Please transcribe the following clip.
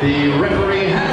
The referee